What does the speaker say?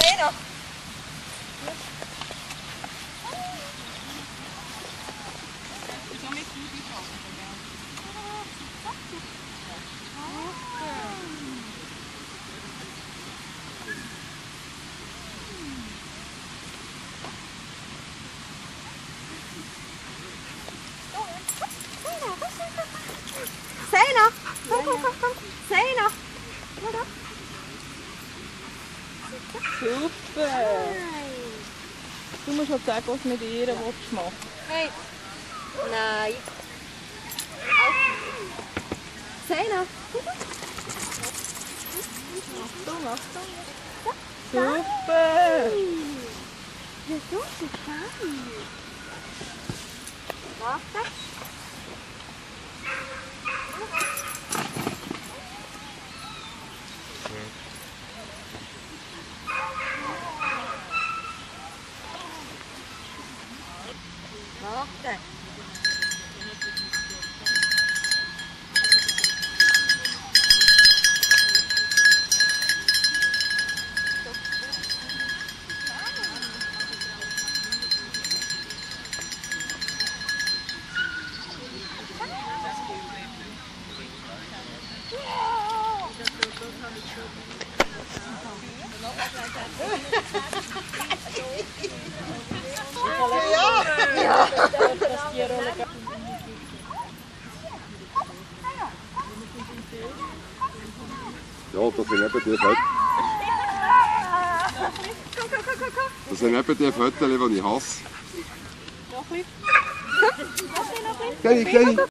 Later. Ils ont Super! Du musst noch sagen, was du mit ihr willst machen Hey. Nein. Seina. Achtung, Achtung! Super! Ja, so ist fein. Warte. 好，对。Ja, das sind eben die komm. Das sind eben die Fotos, die ich hasse. Noch ein bisschen. Kleine, kleine.